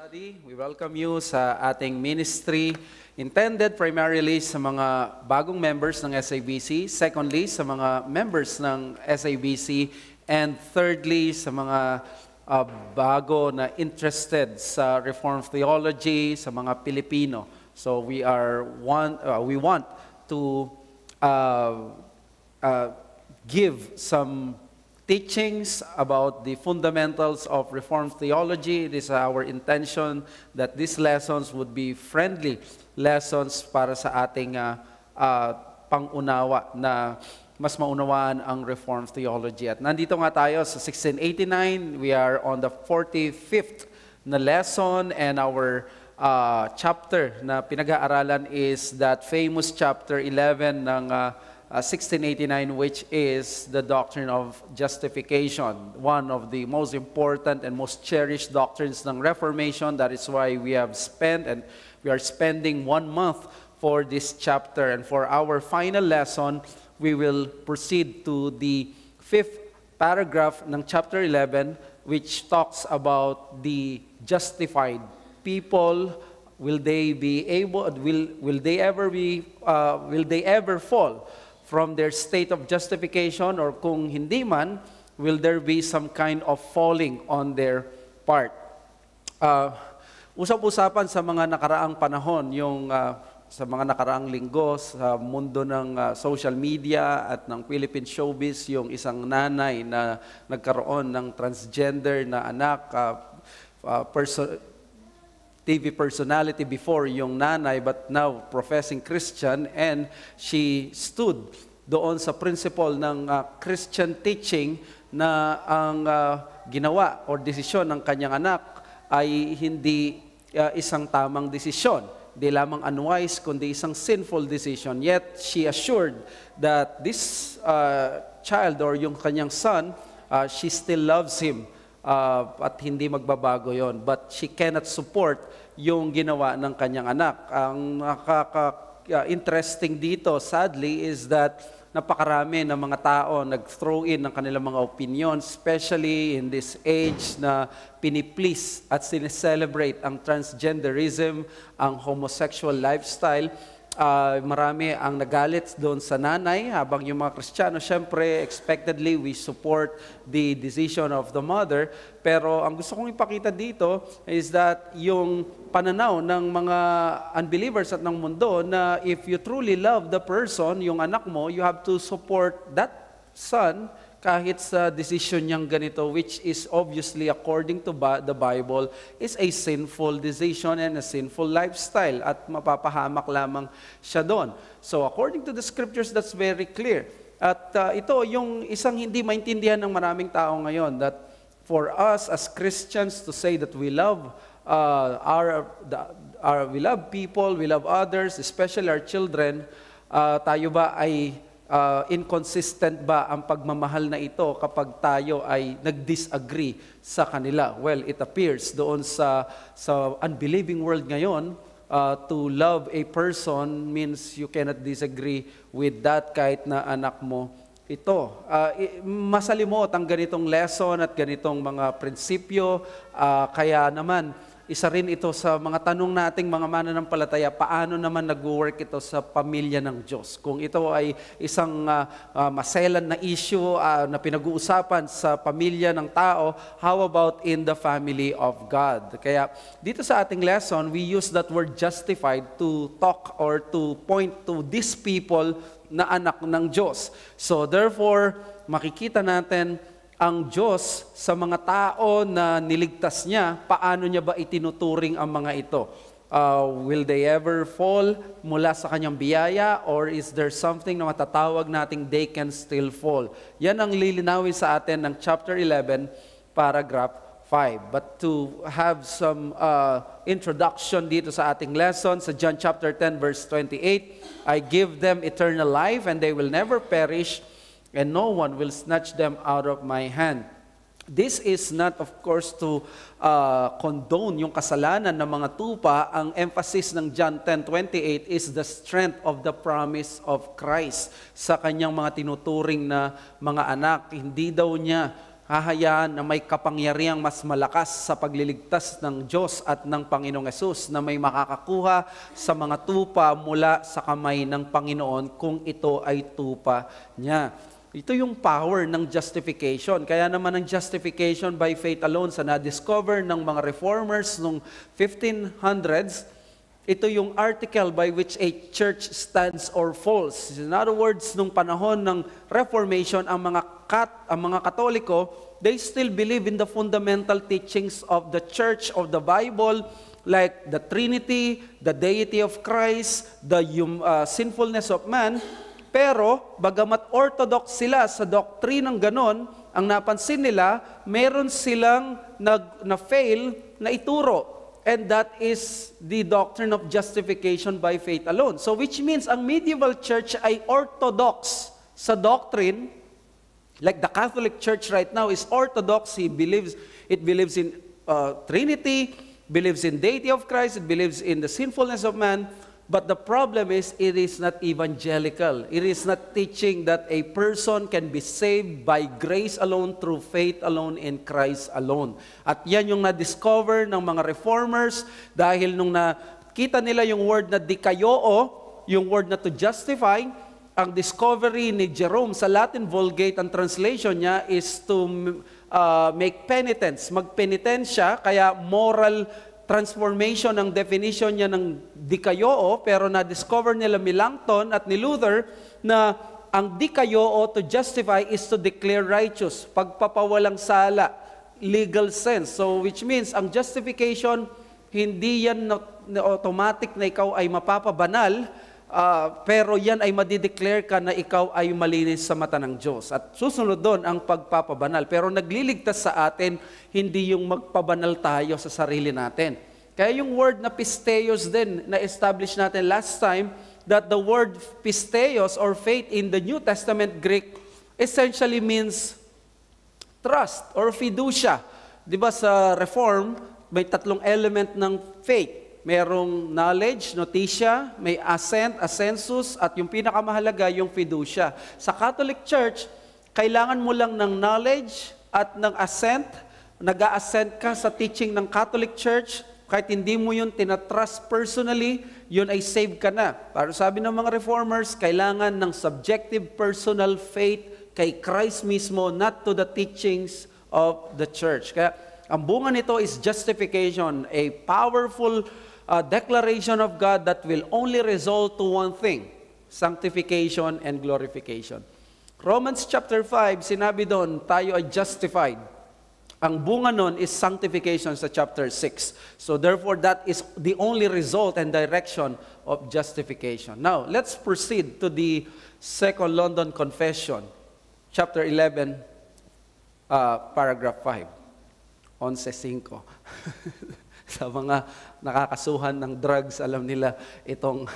study. We welcome you sa ating ministry intended primarily sa mga bagong members ng SABC, secondly sa mga members ng SABC, and thirdly sa mga uh, bago na interested sa Reformed theology, sa mga Pilipino. So we are one uh, we want to uh, uh, give some teachings about the fundamentals of Reformed theology. It is our intention that these lessons would be friendly lessons para sa ating uh, uh, pangunawa na mas maunawaan ang Reformed theology. At nandito nga tayo sa 1689. We are on the 45th na lesson and our uh, chapter na pinag-aaralan is that famous chapter 11 ng uh, uh, 1689, which is the doctrine of justification, one of the most important and most cherished doctrines ng Reformation. That is why we have spent and we are spending one month for this chapter. And for our final lesson, we will proceed to the fifth paragraph ng chapter 11, which talks about the justified people. Will they be able? Will will they ever be? Uh, will they ever fall? From their state of justification or kung hindi man, will there be some kind of falling on their part? Uh, usap-usapan sa mga nakaraang panahon, yung uh, sa mga nakaraang linggo sa mundo ng uh, social media at ng Philippine showbiz, yung isang nanay na nagkaroon ng transgender na anak, uh, uh, perso- TV personality before yung nanay but now professing Christian and she stood doon sa principle ng uh, Christian teaching na ang uh, ginawa or desisyon ng kanyang anak ay hindi uh, isang tamang desisyon. Di lamang unwise, kundi isang sinful decision. Yet, she assured that this uh, child or yung kanyang son, uh, she still loves him uh, at hindi magbabago yon. But she cannot support yung ginawa ng kanyang anak. Ang nakaka-interesting dito, sadly, is that napakarami ng mga tao nag-throw in ng kanilang mga opinions, especially in this age na piniplease at sineselebrate ang transgenderism, ang homosexual lifestyle uh, marami ang nagalit doon sa nanay, habang yung mga Kristiyano, syempre, expectedly, we support the decision of the mother. Pero ang gusto kong ipakita dito is that yung pananaw ng mga unbelievers at ng mundo na if you truly love the person, yung anak mo, you have to support that son kahit sa decision niyang ganito, which is obviously according to the Bible, is a sinful decision and a sinful lifestyle at mapapahamak lamang siya doon. So according to the scriptures, that's very clear. At uh, ito yung isang hindi maintindihan ng maraming tao ngayon that for us as Christians to say that we love uh, our, the, our we love people, we love others, especially our children, uh, tayo ba ay uh, inconsistent ba ang pagmamahal na ito kapag tayo ay nag-disagree sa kanila? Well, it appears doon sa, sa unbelieving world ngayon, uh, to love a person means you cannot disagree with that kahit na anak mo ito. Uh, masalimot ang ganitong lesson at ganitong mga prinsipyo, uh, kaya naman isa rin ito sa mga tanong nating mga mananampalataya, paano naman nag-work ito sa pamilya ng Diyos? Kung ito ay isang uh, uh, maselan na issue uh, na pinag-uusapan sa pamilya ng tao, how about in the family of God? Kaya dito sa ating lesson, we use that word justified to talk or to point to these people na anak ng Diyos. So therefore, makikita natin ang Diyos sa mga tao na niligtas niya, paano niya ba itinuturing ang mga ito? Uh, will they ever fall mula sa kanyang biyaya or is there something na matatawag nating they can still fall? Yan ang lilinawin sa atin ng chapter 11, paragraph 5. But to have some uh, introduction dito sa ating lesson, sa John chapter 10 verse 28, I give them eternal life and they will never perish and no one will snatch them out of my hand. This is not, of course, to uh, condone yung kasalanan ng mga tupa. Ang emphasis ng John 10.28 is the strength of the promise of Christ sa kanyang mga tinuturing na mga anak. Hindi daw niya hahayaan na may kapangyarihang mas malakas sa pagliligtas ng Diyos at ng Panginoong Yesus na may makakakuha sa mga tupa mula sa kamay ng Panginoon kung ito ay tupa niya. Ito yung power ng justification. Kaya naman ang justification by faith alone sa na-discover ng mga reformers noong 1500s, ito yung article by which a church stands or falls. In other words, nung panahon ng Reformation, ang mga kat, ang mga Katoliko, they still believe in the fundamental teachings of the church of the Bible like the Trinity, the deity of Christ, the uh, sinfulness of man. Pero, bagamat orthodox sila sa doctrine ng ganon, ang napansin nila, meron silang nag, na-fail na ituro and that is the doctrine of justification by faith alone. So which means ang medieval church ay orthodox sa doctrine, like the Catholic Church right now is orthodox. He believes, it believes in uh, Trinity, believes in deity of Christ, it believes in the sinfulness of man, But the problem is, it is not evangelical. It is not teaching that a person can be saved by grace alone, through faith alone, in Christ alone. At yan yung na-discover ng mga reformers dahil nung nakita nila yung word na dikayoo, yung word na to justify, ang discovery ni Jerome sa Latin Vulgate, ang translation niya is to uh, make penitence. Magpenitensya, kaya moral transformation ng definition niya ng dikayoo, pero na-discover nila Melanchthon at ni Luther na ang dikayoo to justify is to declare righteous, pagpapawalang sala, legal sense. So which means ang justification, hindi yan automatic na ikaw ay mapapabanal, uh, pero yan ay madideclare ka na ikaw ay malinis sa mata ng Diyos. At susunod doon ang pagpapabanal. Pero nagliligtas sa atin, hindi yung magpabanal tayo sa sarili natin. Kaya yung word na pisteos din, na-establish natin last time, that the word pisteos or faith in the New Testament Greek essentially means trust or fiducia. Di ba sa Reform, may tatlong element ng faith merong knowledge, notisya, may assent, ascensus, at yung pinakamahalaga, yung fiducia. Sa Catholic Church, kailangan mo lang ng knowledge at ng assent. Nag-a-assent ka sa teaching ng Catholic Church, kahit hindi mo yun tinatrust personally, yun ay save ka na. Para sabi ng mga reformers, kailangan ng subjective personal faith kay Christ mismo, not to the teachings of the church. Kaya ang bunga nito is justification, a powerful a declaration of God that will only result to one thing, sanctification and glorification. Romans chapter 5, sinabi doon, tayo ay justified. Ang bunga nun is sanctification sa chapter 6. So therefore, that is the only result and direction of justification. Now, let's proceed to the Second London Confession, chapter 11, uh, paragraph 5. 11.5. sa mga nakakasuhan ng drugs, alam nila itong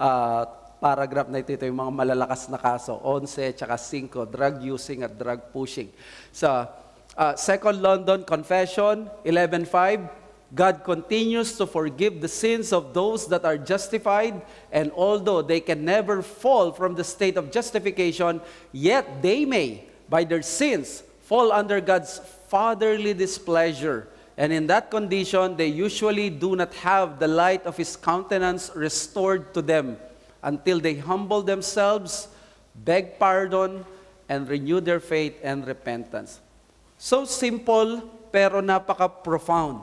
uh, paragraph na ito, ito yung mga malalakas na kaso, 11 tsaka 5, drug using at drug pushing. So, uh, Second London Confession, 11.5, God continues to forgive the sins of those that are justified, and although they can never fall from the state of justification, yet they may, by their sins, fall under God's fatherly displeasure And in that condition, they usually do not have the light of His countenance restored to them until they humble themselves, beg pardon, and renew their faith and repentance. So simple, pero napaka-profound.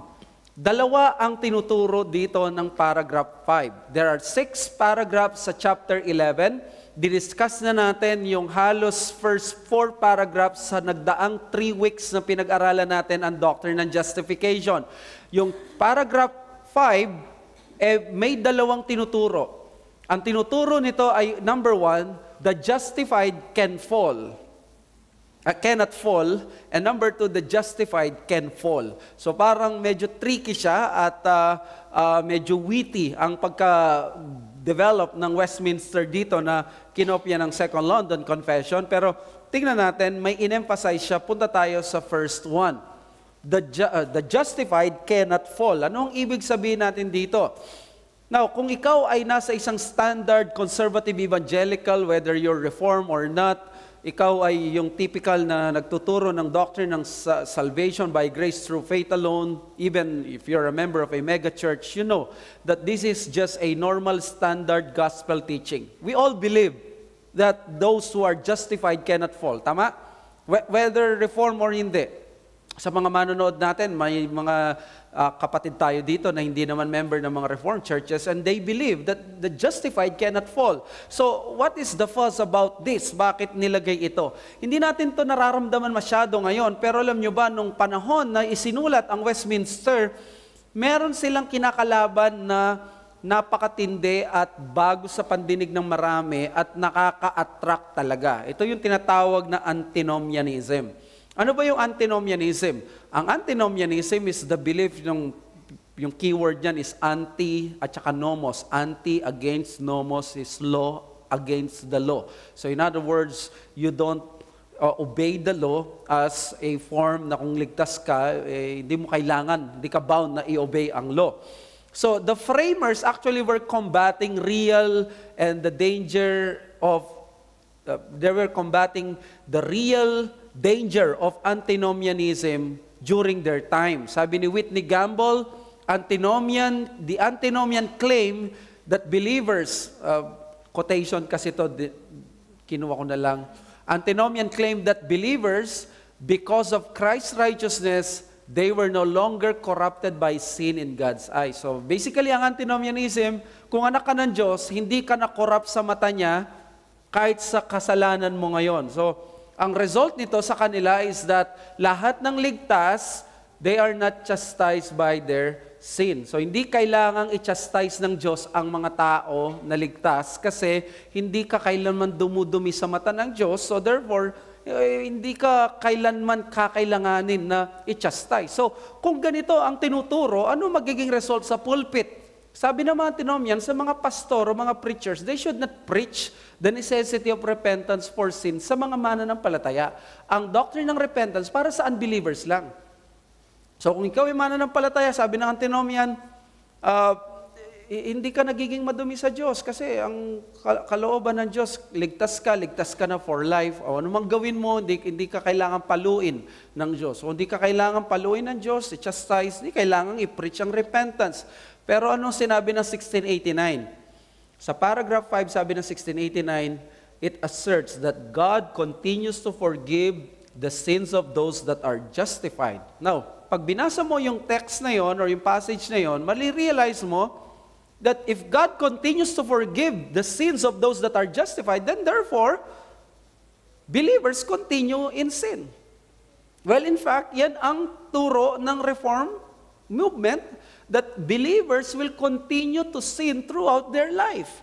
Dalawa ang tinuturo dito ng paragraph 5. There are six paragraphs sa chapter 11 diniscuss na natin yung halos first four paragraphs sa nagdaang three weeks na pinag-aralan natin ang doctrine ng justification. Yung paragraph 5, eh, may dalawang tinuturo. Ang tinuturo nito ay, number one, the justified can fall. Uh, cannot fall. And number two, the justified can fall. So parang medyo tricky siya at uh, uh, medyo witty ang pagka develop ng Westminster dito na kinopya ng Second London Confession. Pero tingnan natin, may in-emphasize siya. Punta tayo sa first one. The, ju- uh, the justified cannot fall. Anong ibig sabihin natin dito? Now, kung ikaw ay nasa isang standard conservative evangelical, whether you're reform or not, ikaw ay yung typical na nagtuturo ng doctrine ng sa- salvation by grace through faith alone, even if you're a member of a mega church, you know that this is just a normal standard gospel teaching. We all believe that those who are justified cannot fall. Tama? Wh- Whether reform or hindi. Sa mga manonood natin, may mga ah, kapatid tayo dito na hindi naman member ng mga reformed churches and they believe that the justified cannot fall. So, what is the fuss about this? Bakit nilagay ito? Hindi natin to nararamdaman masyado ngayon, pero alam nyo ba, nung panahon na isinulat ang Westminster, meron silang kinakalaban na napakatindi at bago sa pandinig ng marami at nakaka-attract talaga. Ito yung tinatawag na antinomianism. Ano ba yung antinomianism? Ang antinomianism is the belief ng yung keyword niyan is anti at saka nomos. Anti against nomos is law against the law. So in other words, you don't uh, obey the law as a form na kung ligtas ka, eh, hindi mo kailangan, hindi ka bound na i-obey ang law. So the framers actually were combating real and the danger of uh, they were combating the real danger of antinomianism during their time. Sabi ni Whitney Gamble, antinomian, the antinomian claim that believers, uh, quotation kasi to, di, kinuha ko na lang, antinomian claim that believers, because of Christ's righteousness, they were no longer corrupted by sin in God's eyes. So basically, ang antinomianism, kung anak ka ng Diyos, hindi ka na-corrupt sa mata niya kahit sa kasalanan mo ngayon. So, ang result nito sa kanila is that lahat ng ligtas, they are not chastised by their sin. So, hindi kailangang i-chastise ng Diyos ang mga tao na ligtas kasi hindi ka kailanman dumudumi sa mata ng Diyos. So, therefore, eh, hindi ka kailanman kakailanganin na i-chastise. So, kung ganito ang tinuturo, ano magiging result sa pulpit? Sabi ng mga tinomian, sa mga pastor o mga preachers, they should not preach the necessity of repentance for sin sa mga mananampalataya. Ang doctrine ng repentance para sa unbelievers lang. So kung ikaw ay mananampalataya, sabi ng antinomian, uh, hindi ka nagiging madumi sa Diyos kasi ang kalooban ng Diyos, ligtas ka, ligtas ka na for life. O ano mang gawin mo, hindi, hindi ka kailangan paluin ng Diyos. O hindi ka kailangan paluin ng Diyos, i-chastise, hindi kailangan i-preach ang repentance. Pero anong sinabi ng 1689? Sa paragraph 5 sabi ng 1689, it asserts that God continues to forgive the sins of those that are justified. Now, pag binasa mo yung text na yon or yung passage na yon, mali-realize mo that if God continues to forgive the sins of those that are justified, then therefore, believers continue in sin. Well, in fact, yan ang turo ng reform movement that believers will continue to sin throughout their life.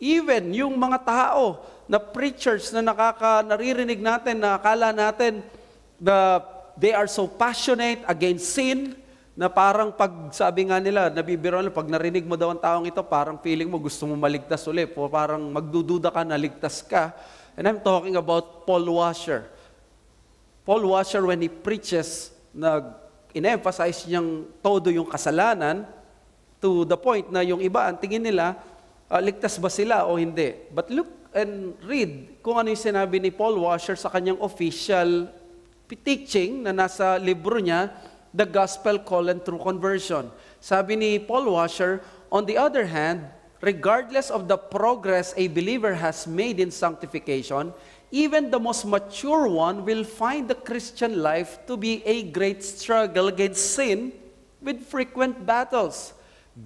Even yung mga tao na preachers na nakaka naririnig natin na akala natin na they are so passionate against sin na parang pag sabi nga nila, nabibiro nila, pag narinig mo daw ang taong ito, parang feeling mo gusto mo maligtas ulit. O parang magdududa ka na ligtas ka. And I'm talking about Paul Washer. Paul Washer, when he preaches, nag in-emphasize niyang todo yung kasalanan to the point na yung iba, ang tingin nila, uh, ligtas ba sila o hindi? But look and read kung ano yung sinabi ni Paul Washer sa kanyang official teaching na nasa libro niya, The Gospel Call and True Conversion. Sabi ni Paul Washer, on the other hand, regardless of the progress a believer has made in sanctification, even the most mature one will find the Christian life to be a great struggle against sin with frequent battles,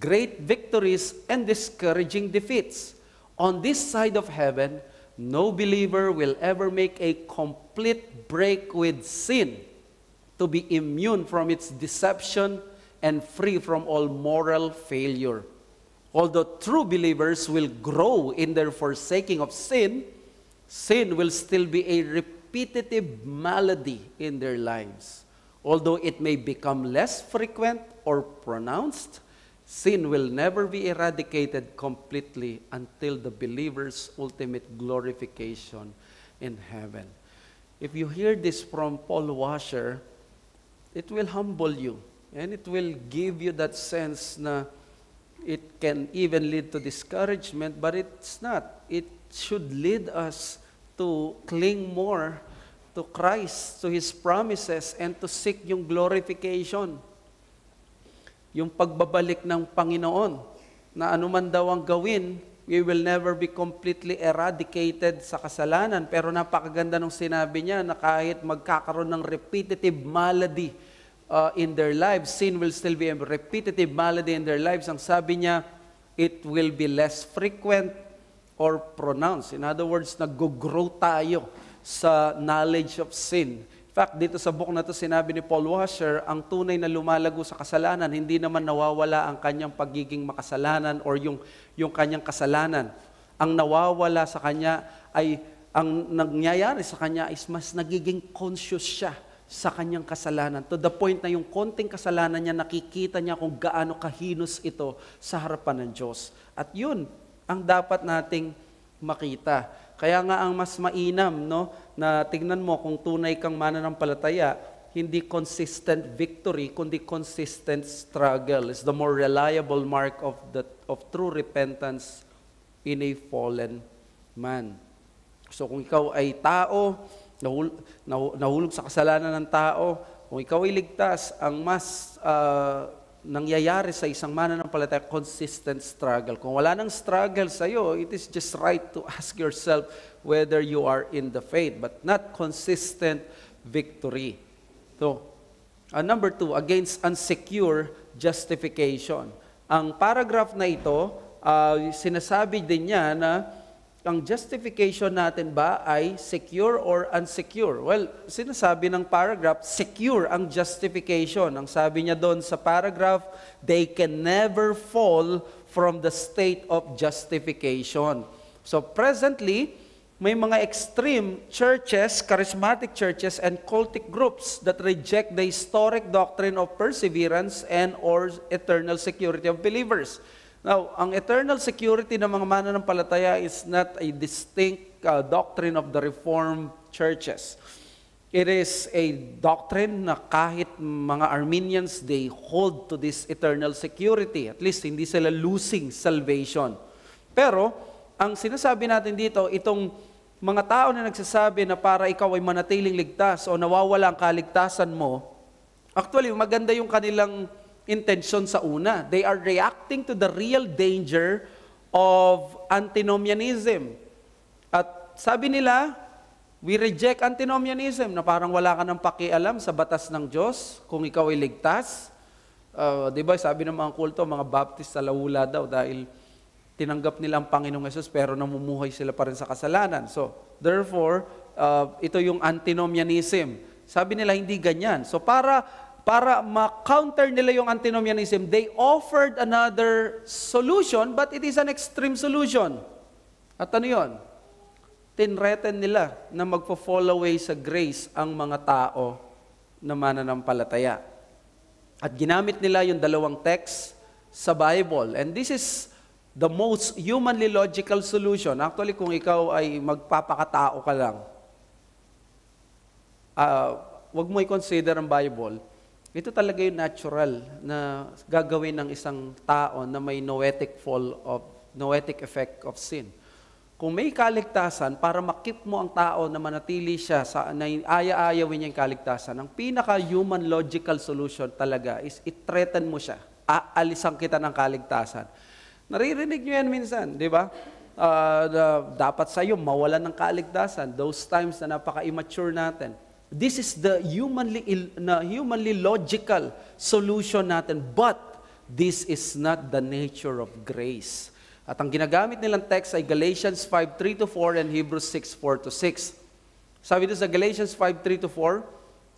great victories, and discouraging defeats. On this side of heaven, no believer will ever make a complete break with sin to be immune from its deception and free from all moral failure. Although true believers will grow in their forsaking of sin, sin will still be a repetitive malady in their lives. Although it may become less frequent or pronounced, sin will never be eradicated completely until the believer's ultimate glorification in heaven. If you hear this from Paul Washer, it will humble you and it will give you that sense na it can even lead to discouragement, but it's not. It should lead us to cling more to Christ, to His promises, and to seek yung glorification. Yung pagbabalik ng Panginoon, na anuman daw ang gawin, we will never be completely eradicated sa kasalanan. Pero napakaganda nung sinabi niya na kahit magkakaroon ng repetitive malady uh, in their lives, sin will still be a repetitive malady in their lives. Ang sabi niya, it will be less frequent or pronounced. In other words, nag-grow tayo sa knowledge of sin. In fact, dito sa book na to sinabi ni Paul Washer, ang tunay na lumalago sa kasalanan, hindi naman nawawala ang kanyang pagiging makasalanan or yung, yung kanyang kasalanan. Ang nawawala sa kanya ay, ang nangyayari sa kanya is mas nagiging conscious siya sa kanyang kasalanan. To the point na yung konting kasalanan niya, nakikita niya kung gaano kahinos ito sa harapan ng Diyos. At yun, ang dapat nating makita. Kaya nga ang mas mainam, no, na tingnan mo kung tunay kang mananampalataya, hindi consistent victory, kundi consistent struggle is the more reliable mark of the of true repentance in a fallen man. So kung ikaw ay tao, nahul, nahulog sa kasalanan ng tao, kung ikaw ay ligtas, ang mas uh, nangyayari sa isang mananampalataya, consistent struggle. Kung wala nang struggle sa iyo, it is just right to ask yourself whether you are in the faith, but not consistent victory. So, uh, number two, against unsecure justification. Ang paragraph na ito, uh, sinasabi din niya na ang justification natin ba ay secure or unsecure? Well, sinasabi ng paragraph, secure ang justification. Ang sabi niya doon sa paragraph, they can never fall from the state of justification. So presently, may mga extreme churches, charismatic churches, and cultic groups that reject the historic doctrine of perseverance and or eternal security of believers. Now, ang eternal security ng mga mananampalataya is not a distinct uh, doctrine of the Reformed churches. It is a doctrine na kahit mga Armenians, they hold to this eternal security. At least, hindi sila losing salvation. Pero, ang sinasabi natin dito, itong mga tao na nagsasabi na para ikaw ay manatiling ligtas o nawawala ang kaligtasan mo, actually, maganda yung kanilang intention sa una. They are reacting to the real danger of antinomianism. At sabi nila, we reject antinomianism na parang wala ka ng pakialam sa batas ng Diyos kung ikaw ay ligtas. Uh, di ba, sabi ng mga kulto, mga Baptist sa lawula daw dahil tinanggap nila ang Panginoong Yesus pero namumuhay sila pa rin sa kasalanan. So, therefore, uh, ito yung antinomianism. Sabi nila hindi ganyan. So para para ma-counter nila yung antinomianism, they offered another solution, but it is an extreme solution. At ano yun? Tinreten nila na magpo-fall away sa grace ang mga tao na mananampalataya. At ginamit nila yung dalawang text sa Bible. And this is the most humanly logical solution. Actually, kung ikaw ay magpapakatao ka lang, uh, wag mo i-consider ang Bible, ito talaga yung natural na gagawin ng isang tao na may noetic fall of, noetic effect of sin. Kung may kaligtasan, para makip mo ang tao na manatili siya sa na aya-ayawin niya yung kaligtasan, ang pinaka-human logical solution talaga is i-threaten mo siya. Aalisan kita ng kaligtasan. Naririnig niyo yan minsan, di ba? Uh, dapat sa iyo mawalan ng kaligtasan. Those times na napaka-immature natin. This is the humanly, na humanly logical solution natin. But this is not the nature of grace. At ang ginagamit nilang text ay Galatians 5, 3 to 4 and Hebrews 6, 4 to 6. Sabi dito sa Galatians 5, 3 to 4,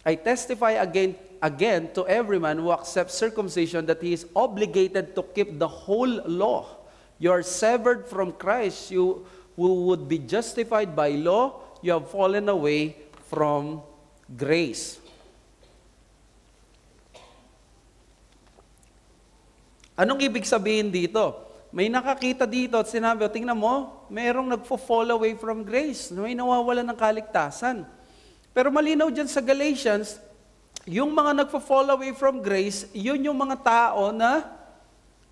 I testify again, again to every man who accepts circumcision that he is obligated to keep the whole law. You are severed from Christ. You who would be justified by law, you have fallen away from grace. Anong ibig sabihin dito? May nakakita dito at sinabi, tingnan mo, mayroong nagfo-fall away from grace. May nawawala ng kaligtasan. Pero malinaw dyan sa Galatians, yung mga nagfo-fall away from grace, yun yung mga tao na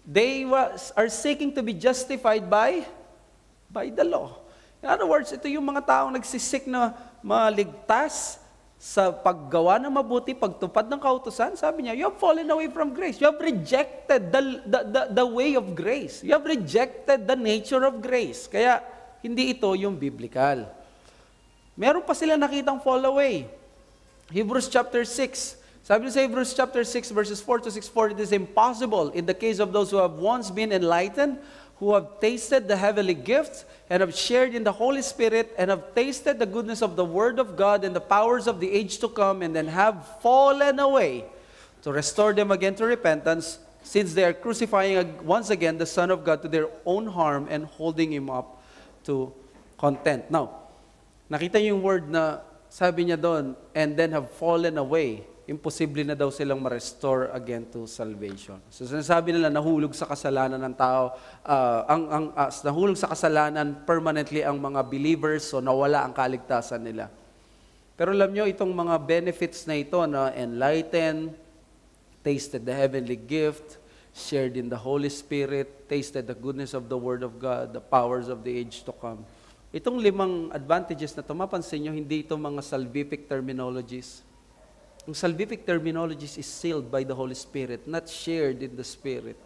they was, are seeking to be justified by, by the law. In other words, ito yung mga taong nagsisik na maligtas sa paggawa ng mabuti, pagtupad ng kautusan. Sabi niya, you have fallen away from grace. You have rejected the, the, the, the way of grace. You have rejected the nature of grace. Kaya, hindi ito yung biblical. Meron pa sila nakitang fall away. Hebrews chapter 6. Sabi sa Hebrews chapter 6 verses 4 to 6, For it is impossible in the case of those who have once been enlightened who have tasted the heavenly gifts and have shared in the Holy Spirit and have tasted the goodness of the Word of God and the powers of the age to come and then have fallen away to restore them again to repentance since they are crucifying once again the Son of God to their own harm and holding Him up to content. Now, nakita yung word na sabi niya doon, and then have fallen away imposible na daw silang ma-restore again to salvation. So sinasabi nila nahulog sa kasalanan ng tao, uh, ang, ang uh, nahulog sa kasalanan permanently ang mga believers, so nawala ang kaligtasan nila. Pero alam nyo, itong mga benefits na ito, na enlightened, tasted the heavenly gift, shared in the Holy Spirit, tasted the goodness of the Word of God, the powers of the age to come. Itong limang advantages na ito, mapansin nyo, hindi ito mga salvific terminologies. Ang salvific terminologies is sealed by the Holy Spirit, not shared in the Spirit.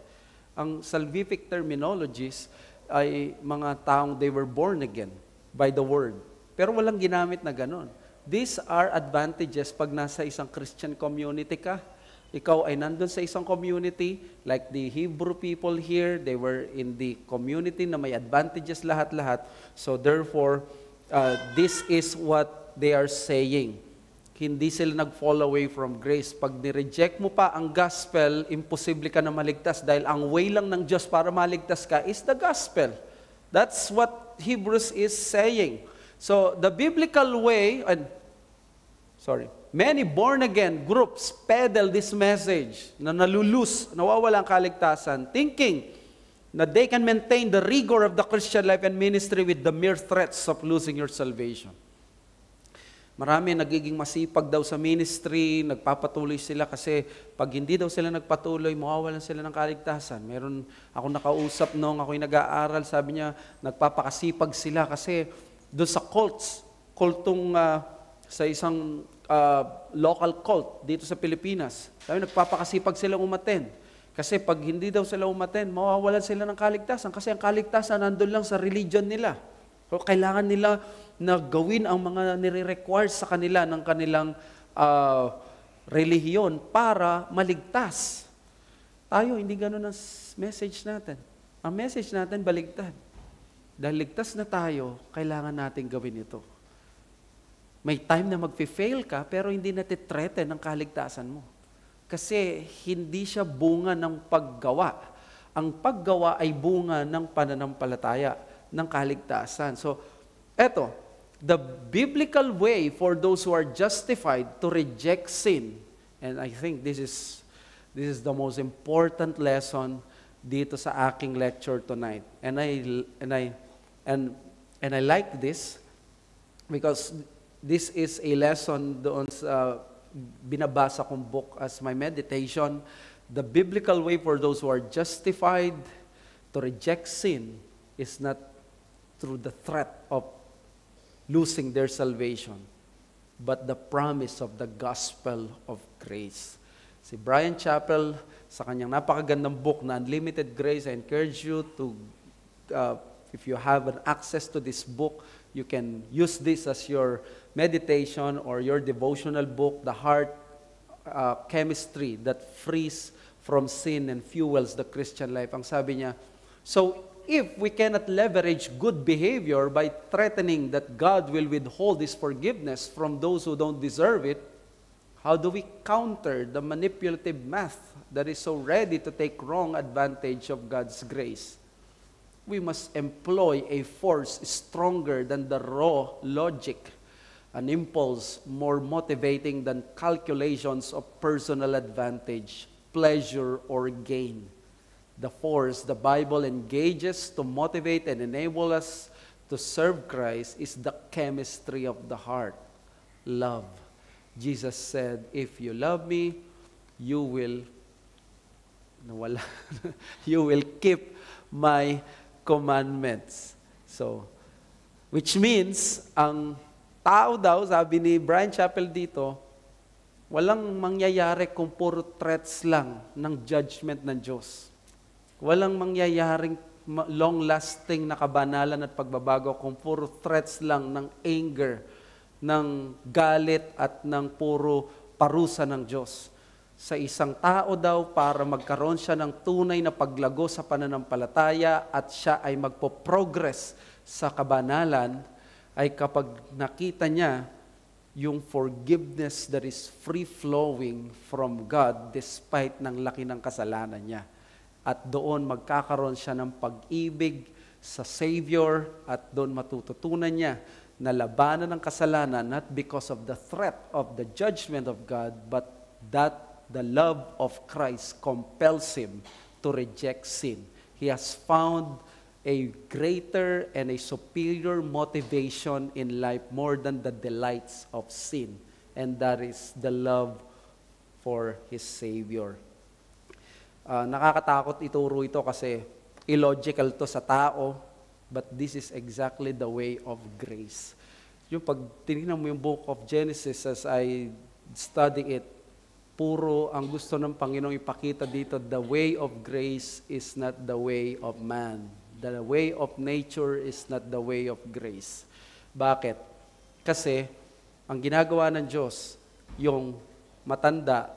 Ang salvific terminologies ay mga taong they were born again by the Word. Pero walang ginamit na ganon. These are advantages pag nasa isang Christian community ka. Ikaw ay nandun sa isang community, like the Hebrew people here, they were in the community na may advantages lahat-lahat. So therefore, uh, this is what they are saying hindi sila nag-fall away from grace. Pag ni-reject mo pa ang gospel, imposible ka na maligtas dahil ang way lang ng Diyos para maligtas ka is the gospel. That's what Hebrews is saying. So, the biblical way, and sorry, many born-again groups peddle this message na nalulus, nawawala ang kaligtasan, thinking na they can maintain the rigor of the Christian life and ministry with the mere threats of losing your salvation. Marami nagiging masipag daw sa ministry, nagpapatuloy sila kasi pag hindi daw sila nagpatuloy, mawawalan sila ng kaligtasan. Meron ako nakausap nung ako'y nag-aaral, sabi niya, nagpapakasipag sila kasi doon sa cults, kultong uh, sa isang uh, local cult dito sa Pilipinas. Sabi, nagpapakasipag sila umaten. Kasi pag hindi daw sila umaten, mawawalan sila ng kaligtasan kasi ang kaligtasan nandun lang sa religion nila. So, kailangan nila na gawin ang mga nire-require sa kanila ng kanilang uh, relihiyon para maligtas. Tayo, hindi ganun ang message natin. Ang message natin, baligtad. Dahil ligtas na tayo, kailangan natin gawin ito. May time na mag-fail ka, pero hindi natitrete ng kaligtasan mo. Kasi hindi siya bunga ng paggawa. Ang paggawa ay bunga ng pananampalataya, ng kaligtasan. So, eto, the biblical way for those who are justified to reject sin. And I think this is this is the most important lesson dito sa aking lecture tonight. And I and I and and I like this because this is a lesson doon sa binabasa kong book as my meditation. The biblical way for those who are justified to reject sin is not through the threat of losing their salvation, but the promise of the gospel of grace. Si Brian Chappell, sa kanyang napakagandang book na Unlimited Grace, I encourage you to, uh, if you have an access to this book, you can use this as your meditation or your devotional book, The Heart uh, Chemistry that frees from sin and fuels the Christian life. Ang sabi niya, so if we cannot leverage good behavior by threatening that God will withhold His forgiveness from those who don't deserve it, how do we counter the manipulative math that is so ready to take wrong advantage of God's grace? We must employ a force stronger than the raw logic, an impulse more motivating than calculations of personal advantage, pleasure, or gain the force the Bible engages to motivate and enable us to serve Christ is the chemistry of the heart love. Jesus said, If you love me, you will nawala, you will keep my commandments. So, Which means, ang tao daw, sabi ni Brian Chappell dito, walang mangyayari kung puro threats lang ng judgment ng Diyos. Walang mangyayaring long-lasting na kabanalan at pagbabago kung puro threats lang ng anger, ng galit at ng puro parusa ng Diyos. Sa isang tao daw para magkaroon siya ng tunay na paglago sa pananampalataya at siya ay magpo-progress sa kabanalan, ay kapag nakita niya yung forgiveness that is free-flowing from God despite ng laki ng kasalanan niya. At doon magkakaroon siya ng pag-ibig sa Savior at doon matututunan niya na labanan ng kasalanan not because of the threat of the judgment of God, but that the love of Christ compels him to reject sin. He has found a greater and a superior motivation in life more than the delights of sin, and that is the love for his Savior. Uh, nakakatakot ituro ito kasi illogical to sa tao, but this is exactly the way of grace. Yung pag tinignan mo yung book of Genesis as I study it, puro ang gusto ng Panginoong ipakita dito, the way of grace is not the way of man. The way of nature is not the way of grace. Bakit? Kasi ang ginagawa ng Diyos, yung matanda,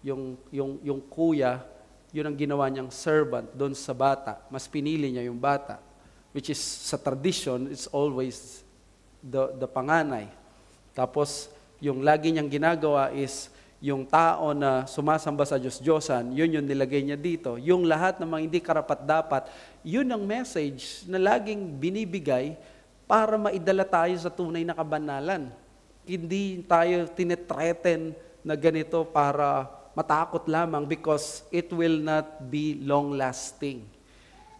yung, yung, yung kuya, yun ang ginawa niyang servant doon sa bata. Mas pinili niya yung bata. Which is, sa tradition, it's always the, the panganay. Tapos, yung lagi niyang ginagawa is, yung tao na sumasamba sa Diyos-Diyosan, yun yung nilagay niya dito. Yung lahat ng mga hindi karapat-dapat, yun ang message na laging binibigay para maidala tayo sa tunay na kabanalan. Hindi tayo tinetreten na ganito para matakot lamang because it will not be long-lasting.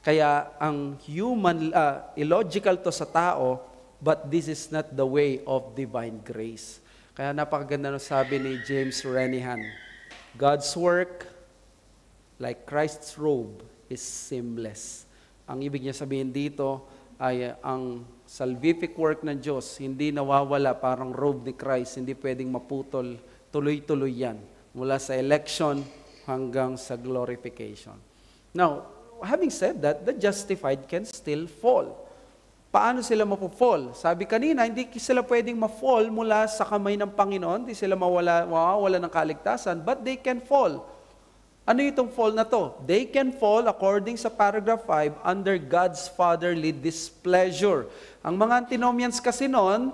Kaya ang human, uh, illogical to sa tao, but this is not the way of divine grace. Kaya napakaganda ng sabi ni James Renihan, God's work, like Christ's robe, is seamless. Ang ibig niya sabihin dito ay ang salvific work ng Diyos, hindi nawawala parang robe ni Christ, hindi pwedeng maputol, tuloy-tuloy yan, mula sa election hanggang sa glorification. Now, having said that, the justified can still fall. Paano sila mapo-fall? Sabi kanina, hindi sila pwedeng ma-fall mula sa kamay ng Panginoon, hindi sila mawala, mawawala ng kaligtasan, but they can fall. Ano itong fall na to? They can fall according sa paragraph 5 under God's fatherly displeasure. Ang mga antinomians kasi noon,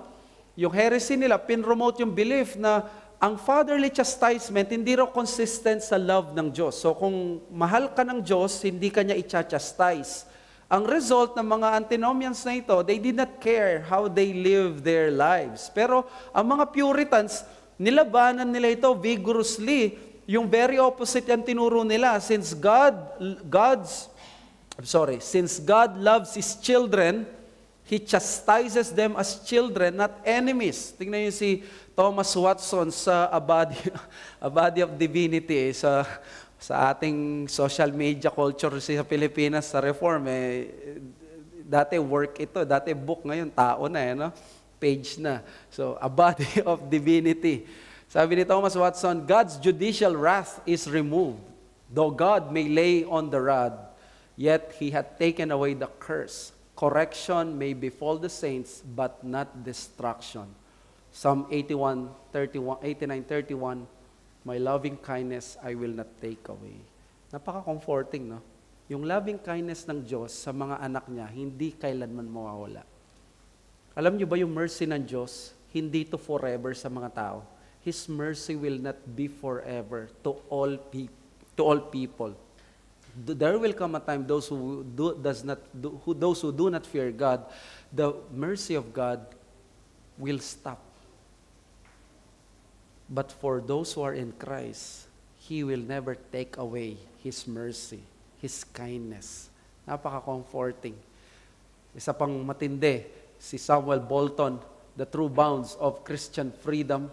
yung heresy nila, pinromote yung belief na ang fatherly chastisement hindi raw consistent sa love ng Diyos. So kung mahal ka ng Diyos, hindi ka niya i-chastise. Ang result ng mga antinomians na ito, they did not care how they live their lives. Pero ang mga Puritans, nilabanan nila ito vigorously. Yung very opposite yung tinuro nila. Since God, God's, I'm sorry, since God loves His children, He chastises them as children, not enemies. Tingnan niyo si Thomas Watson sa A Body, A Body of Divinity, sa sa ating social media culture sa Pilipinas sa reform, eh, dati work ito, dati book ngayon, tao na eh, no? page na. So, a body of divinity. Sabi ni Thomas Watson, God's judicial wrath is removed. Though God may lay on the rod, yet He had taken away the curse. Correction may befall the saints, but not destruction. Psalm 81, 31, 89, 31, My loving kindness I will not take away. Napaka-comforting, no? Yung loving kindness ng Diyos sa mga anak niya, hindi kailanman mawawala. Alam niyo ba yung mercy ng Diyos, hindi to forever sa mga tao. His mercy will not be forever to all, pe- to all people. There will come a time those who do, does not do, who, those who do not fear God, the mercy of God will stop But for those who are in Christ, He will never take away His mercy, His kindness. Napaka-comforting. Isa pang matindi, si Samuel Bolton, the true bounds of Christian freedom.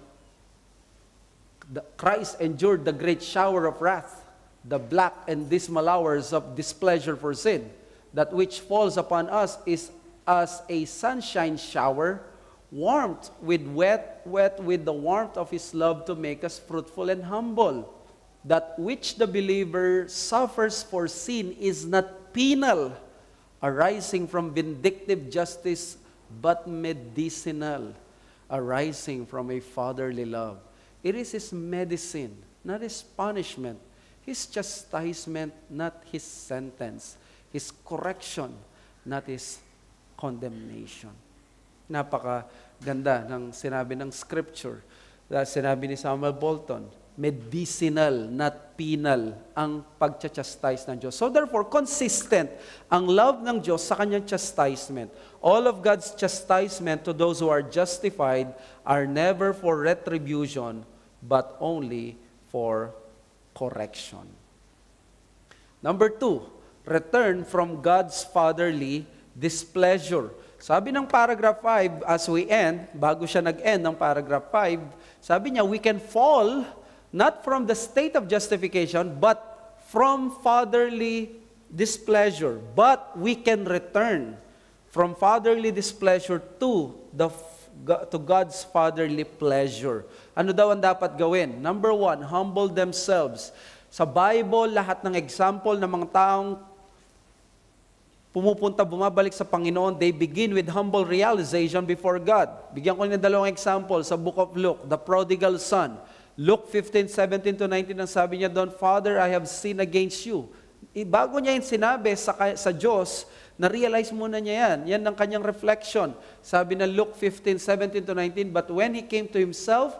The, Christ endured the great shower of wrath, the black and dismal hours of displeasure for sin. That which falls upon us is as a sunshine shower, warmed with wet, wet with the warmth of his love to make us fruitful and humble. That which the believer suffers for sin is not penal, arising from vindictive justice, but medicinal, arising from a fatherly love. It is his medicine, not his punishment, his chastisement, not his sentence, his correction, not his condemnation. Napaka ganda ng sinabi ng scripture. Sinabi ni Samuel Bolton, medicinal, not penal, ang pagchachastise ng Diyos. So therefore, consistent ang love ng Diyos sa kanyang chastisement. All of God's chastisement to those who are justified are never for retribution, but only for correction. Number two, return from God's fatherly displeasure. Sabi ng paragraph 5, as we end, bago siya nag-end ng paragraph 5, sabi niya, we can fall not from the state of justification, but from fatherly displeasure. But we can return from fatherly displeasure to the to God's fatherly pleasure. Ano daw ang dapat gawin? Number one, humble themselves. Sa Bible, lahat ng example ng mga taong pumupunta, bumabalik sa Panginoon, they begin with humble realization before God. Bigyan ko ng dalawang example sa book of Luke, the prodigal son. Luke 15, 17 to 19, ang sabi niya doon, Father, I have sinned against you. Bago niya yung sinabi sa, sa Diyos, na-realize muna niya yan. Yan ang kanyang reflection. Sabi na Luke 15, 17 to 19, But when he came to himself,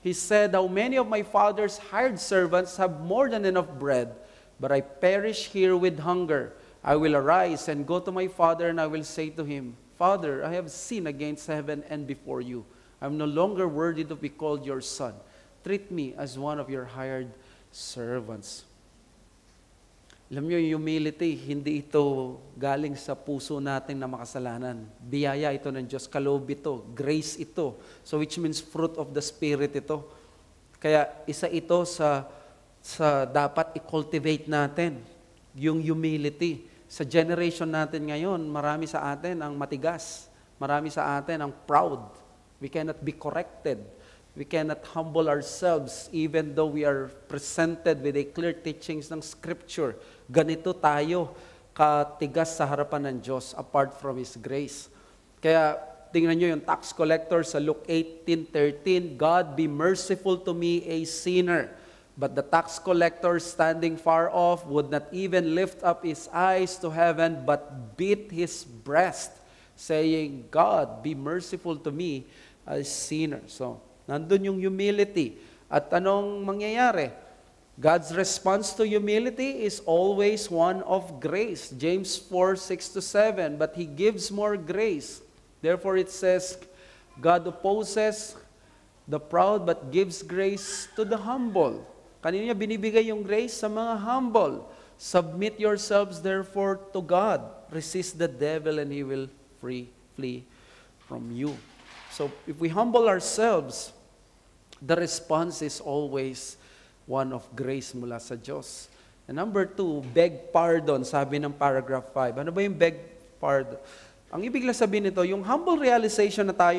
he said, How many of my father's hired servants have more than enough bread, but I perish here with hunger. I will arise and go to my father, and I will say to him, Father, I have sinned against heaven and before you. I am no longer worthy to be called your son. Treat me as one of your hired servants. Alam niyo, humility, hindi ito galing sa puso natin na makasalanan. Biyaya ito ng Diyos, kaloob ito, grace ito. So which means fruit of the Spirit ito. Kaya isa ito sa, sa dapat i-cultivate natin, yung humility. Sa generation natin ngayon, marami sa atin ang matigas. Marami sa atin ang proud. We cannot be corrected We cannot humble ourselves even though we are presented with a clear teachings ng Scripture. Ganito tayo katigas sa harapan ng Diyos apart from His grace. Kaya tingnan nyo yung tax collector sa Luke 18.13, God be merciful to me, a sinner. But the tax collector standing far off would not even lift up his eyes to heaven, but beat his breast, saying, God, be merciful to me, a sinner. So, Nandun yung humility. At anong mangyayari? God's response to humility is always one of grace. James 4, 6 to 7. But He gives more grace. Therefore it says, God opposes the proud but gives grace to the humble. Kanina niya binibigay yung grace sa mga humble. Submit yourselves therefore to God. Resist the devil and he will free, flee from you. So if we humble ourselves, the response is always one of grace mula sa Diyos. And number two, beg pardon, sabi ng paragraph 5. Ano ba yung beg pardon? Ang ibig lang sabihin nito, yung humble realization na tayo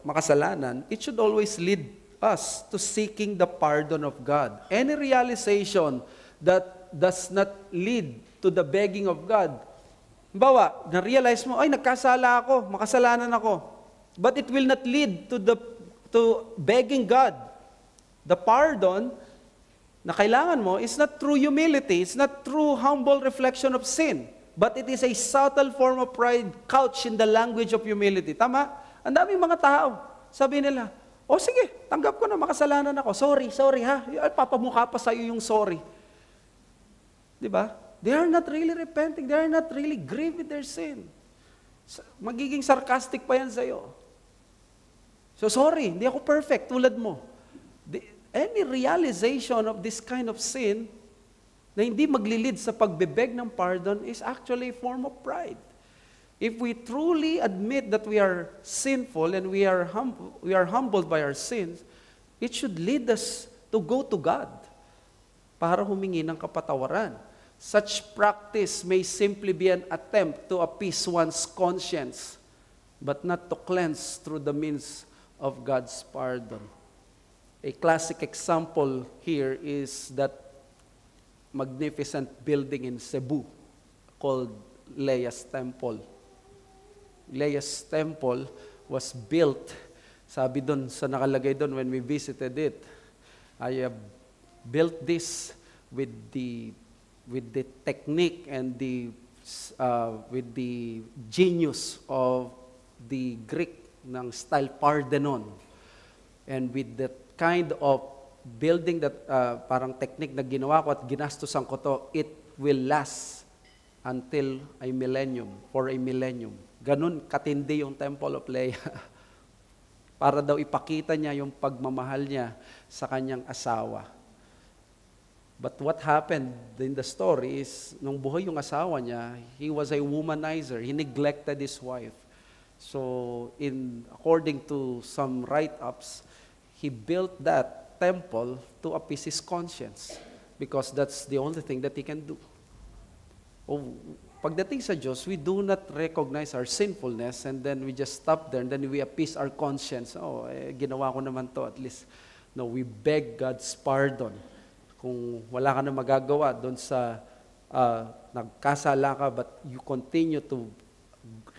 makasalanan, it should always lead us to seeking the pardon of God. Any realization that does not lead to the begging of God, Bawa, na-realize mo, ay, nagkasala ako, makasalanan ako. But it will not lead to the to begging God the pardon na kailangan mo is not true humility, it's not true humble reflection of sin, but it is a subtle form of pride couched in the language of humility. Tama? Ang daming mga tao, sabi nila, o oh, sige, tanggap ko na, makasalanan ako. Sorry, sorry ha. Papamukha pa sa'yo yung sorry. Di ba? They are not really repenting. They are not really grieved with their sin. Magiging sarcastic pa yan sa'yo. So sorry, hindi ako perfect tulad mo. Any realization of this kind of sin na hindi maglilid sa pagbebeg ng pardon is actually a form of pride. If we truly admit that we are sinful and we are, hum- we are humbled by our sins, it should lead us to go to God para humingi ng kapatawaran. Such practice may simply be an attempt to appease one's conscience, but not to cleanse through the means of God's pardon. A classic example here is that magnificent building in Cebu called Leia's Temple. Leia's Temple was built, sabi doon sa nakalagay doon when we visited it, I have built this with the with the technique and the uh, with the genius of the Greek ng style Parthenon and with the kind of building that uh, parang technique na ginawa ko at ginastusan ko to, it will last until a millennium, for a millennium. Ganun katindi yung Temple of Leia. Para daw ipakita niya yung pagmamahal niya sa kanyang asawa. But what happened in the story is, nung buhay yung asawa niya, he was a womanizer. He neglected his wife. So, in according to some write-ups, he built that temple to appease his conscience because that's the only thing that he can do. Oh, pagdating sa Diyos, we do not recognize our sinfulness and then we just stop there and then we appease our conscience. Oh, eh, ginawa ko naman to at least. No, we beg God's pardon kung wala ka na magagawa doon sa uh, nagkasala ka but you continue to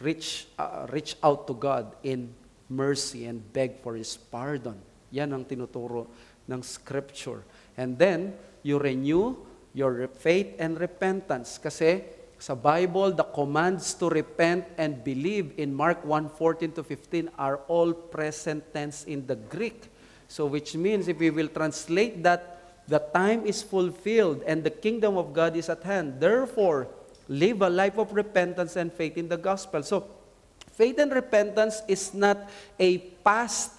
reach uh, reach out to God in mercy and beg for his pardon. Yan ang tinuturo ng scripture. And then you renew your faith and repentance kasi sa Bible the commands to repent and believe in Mark 1:14 to 15 are all present tense in the Greek. So which means if we will translate that The time is fulfilled and the kingdom of God is at hand. Therefore, live a life of repentance and faith in the gospel. So, faith and repentance is not a past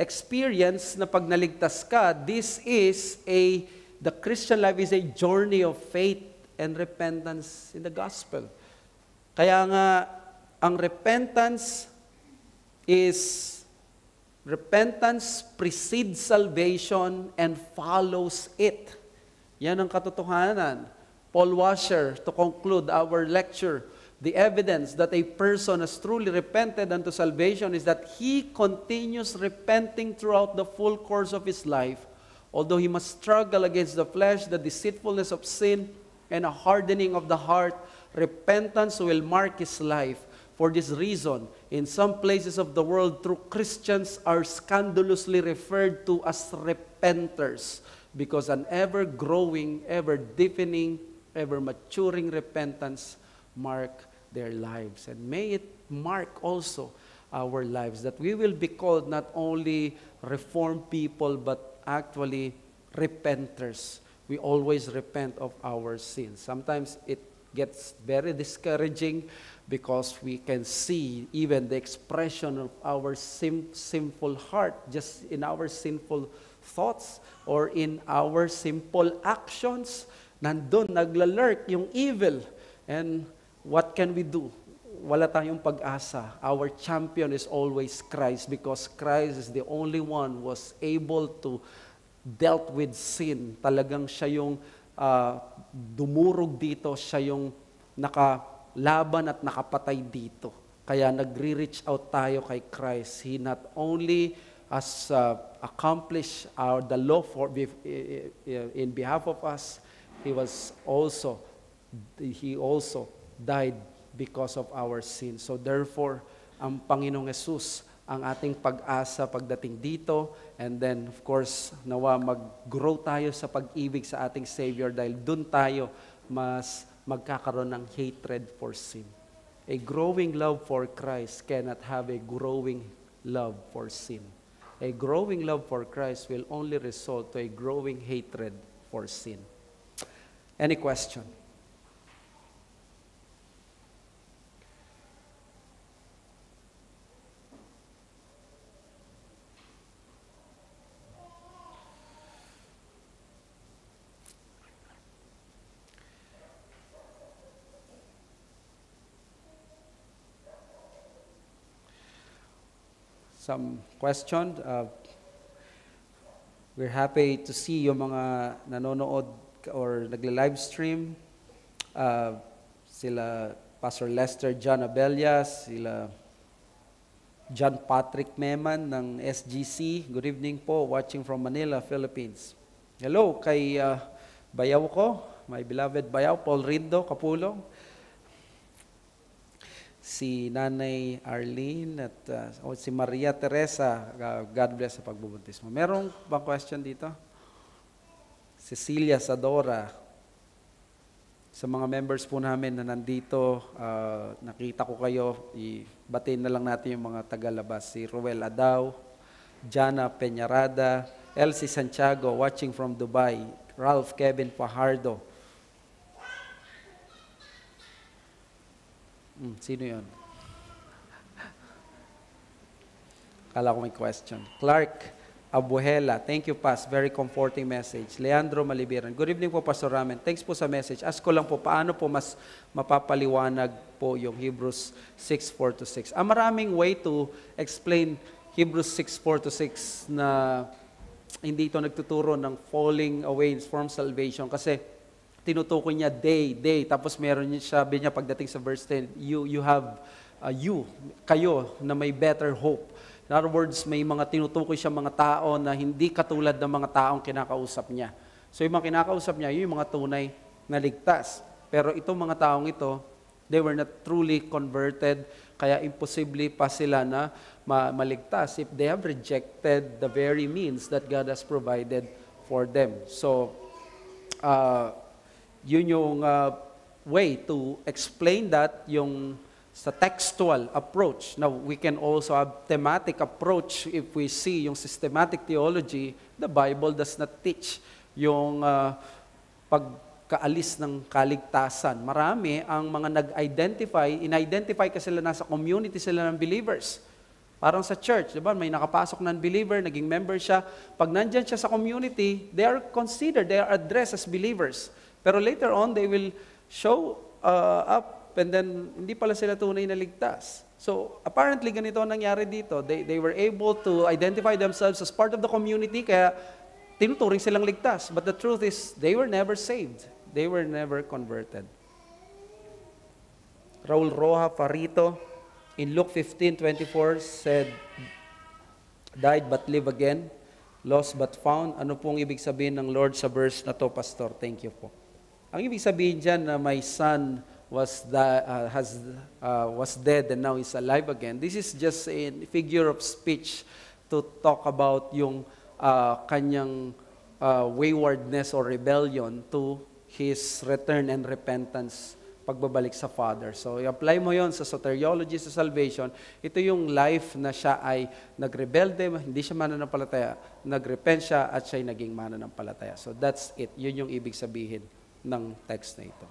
experience na pag naligtas ka. This is a, the Christian life is a journey of faith and repentance in the gospel. Kaya nga, ang repentance is Repentance precedes salvation and follows it. Yan ang katotohanan. Paul Washer, to conclude our lecture, the evidence that a person has truly repented unto salvation is that he continues repenting throughout the full course of his life, although he must struggle against the flesh, the deceitfulness of sin, and a hardening of the heart. Repentance will mark his life For this reason, in some places of the world, true Christians are scandalously referred to as repenters because an ever growing, ever deepening, ever maturing repentance mark their lives. And may it mark also our lives that we will be called not only reformed people but actually repenters. We always repent of our sins. Sometimes it gets very discouraging because we can see even the expression of our sim- sinful heart just in our sinful thoughts or in our simple actions. Nandun, naglalurk yung evil. And what can we do? Wala tayong pag-asa. Our champion is always Christ because Christ is the only one who was able to dealt with sin. Talagang siya yung uh, dumurog dito, siya yung naka laban at nakapatay dito. Kaya nagre-reach out tayo kay Christ. He not only has uh, accomplished our the law for in behalf of us, he was also he also died because of our sins. So therefore, ang Panginoong Yesus ang ating pag-asa pagdating dito and then of course nawa mag-grow tayo sa pag-ibig sa ating Savior dahil dun tayo mas magkakaroon ng hatred for sin. A growing love for Christ cannot have a growing love for sin. A growing love for Christ will only result to a growing hatred for sin. Any question? Some question. Uh, we're happy to see yung mga nanonood or nagle-live stream. uh, sila Pastor Lester John Abellas, sila John Patrick Meman ng SGC. Good evening po, watching from Manila, Philippines. Hello kay uh, bayaw ko, my beloved bayaw, Paul Rindo Kapulong. Si Nanay Arlene at uh, oh, si Maria Teresa. Uh, God bless sa pagbubuntis mo. Merong bang question dito? Cecilia Sadora, sa mga members po namin na nandito, uh, nakita ko kayo, ibatiin na lang natin yung mga tagalabas. Si Ruel Adaw, Jana Peñarada, Elsie Santiago, watching from Dubai, Ralph Kevin Fajardo. Hmm, sino yun? Kala ko may question. Clark Abuhela. Thank you, Pas. Very comforting message. Leandro Malibiran. Good evening po, Pastor Ramen. Thanks po sa message. Ask ko lang po, paano po mas mapapaliwanag po yung Hebrews 6, 4 to 6? Ah, maraming way to explain Hebrews 6, 4 to 6 na hindi ito nagtuturo ng falling away from salvation kasi tinutukoy niya day, day. Tapos meron niya, sabi niya pagdating sa verse 10, you, you have, uh, you, kayo na may better hope. In other words, may mga tinutukoy siya mga tao na hindi katulad ng mga taong kinakausap niya. So yung mga kinakausap niya, yun yung mga tunay na ligtas. Pero itong mga taong ito, they were not truly converted, kaya imposible pa sila na ma- maligtas if they have rejected the very means that God has provided for them. So, uh, yun yung uh, way to explain that, yung sa textual approach. Now, we can also have thematic approach if we see yung systematic theology, the Bible does not teach yung uh, pagkaalis ng kaligtasan. Marami ang mga nag-identify, in-identify kasi sila nasa community sila ng believers. Parang sa church, di ba? May nakapasok ng believer, naging member siya. Pag nandyan siya sa community, they are considered, they are addressed as believers. Pero later on, they will show uh, up and then hindi pala sila tunay na ligtas. So, apparently ganito ang nangyari dito. They, they were able to identify themselves as part of the community, kaya tinuturing silang ligtas. But the truth is, they were never saved. They were never converted. Raul Roja Farito, in Luke 15:24 said, died but live again, lost but found. Ano pong ibig sabihin ng Lord sa verse na to, Pastor? Thank you po. Ang ibig sabihin dyan na my son was, the, uh, has, uh, was dead and now is alive again. This is just a figure of speech to talk about yung uh, kanyang uh, waywardness or rebellion to his return and repentance pagbabalik sa Father. So, i-apply mo yon sa soteriology sa salvation. Ito yung life na siya ay nagrebelde, hindi siya mananampalataya, nagrepent siya at siya'y naging mananampalataya. So, that's it. Yun yung ibig sabihin ng text na ito.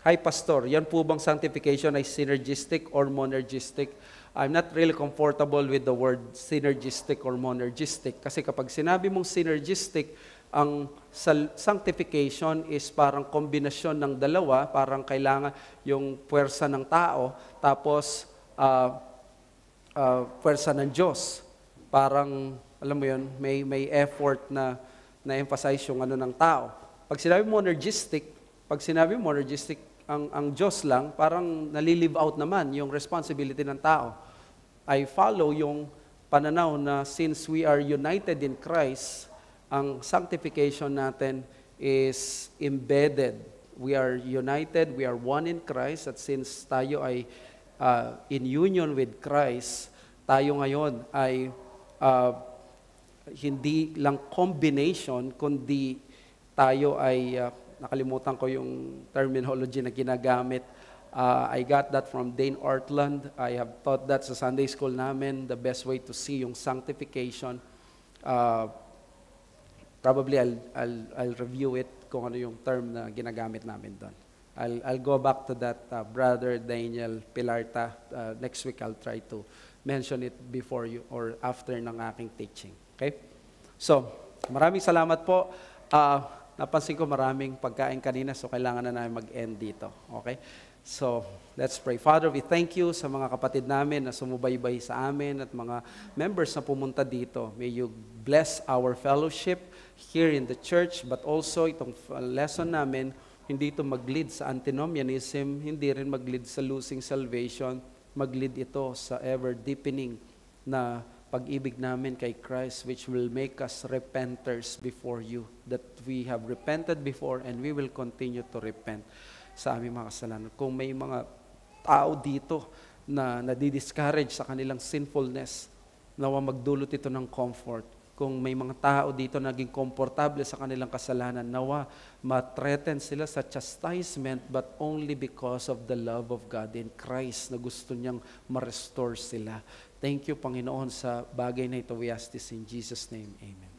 Hi, Pastor. Yan po bang sanctification ay synergistic or monergistic? I'm not really comfortable with the word synergistic or monergistic. Kasi kapag sinabi mong synergistic, ang sanctification is parang kombinasyon ng dalawa, parang kailangan yung puwersa ng tao, tapos uh, uh, puwersa ng Diyos. Parang, alam mo yun, may, may effort na na-emphasize yung ano ng tao. Pag sinabi monergistic, pag sinabi monergistic, ang, ang Diyos lang, parang nalilive out naman yung responsibility ng tao. I follow yung pananaw na since we are united in Christ, ang sanctification natin is embedded. We are united, we are one in Christ, at since tayo ay uh, in union with Christ, tayo ngayon ay uh, hindi lang combination, kundi tayo ay uh, nakalimutan ko yung terminology na ginagamit. Uh, I got that from Dane Ortland. I have taught that sa Sunday school namin, the best way to see yung sanctification. Uh, probably I'll, I'll, I'll review it kung ano yung term na ginagamit namin doon. I'll, I'll go back to that, uh, Brother Daniel Pilarta. Uh, next week I'll try to mention it before you or after ng aking teaching. Okay? So, maraming salamat po. Uh, Napansin ko maraming pagkain kanina, so kailangan na namin mag-end dito. Okay? So, let's pray. Father, we thank you sa mga kapatid namin na sumubaybay sa amin at mga members na pumunta dito. May you bless our fellowship here in the church, but also itong lesson namin, Hindi ito mag-lead sa antinomianism, hindi rin mag-lead sa losing salvation, mag-lead ito sa ever deepening na pag-ibig namin kay Christ which will make us repenters before you. That we have repented before and we will continue to repent sa aming mga kasalanan. Kung may mga tao dito na nadi-discourage sa kanilang sinfulness, nawa magdulot ito ng comfort. Kung may mga tao dito na naging komportable sa kanilang kasalanan, nawa matreten sila sa chastisement but only because of the love of God in Christ na gusto niyang ma-restore sila. Thank you, Panginoon, sa bagay na ito. We ask this in Jesus' name. Amen.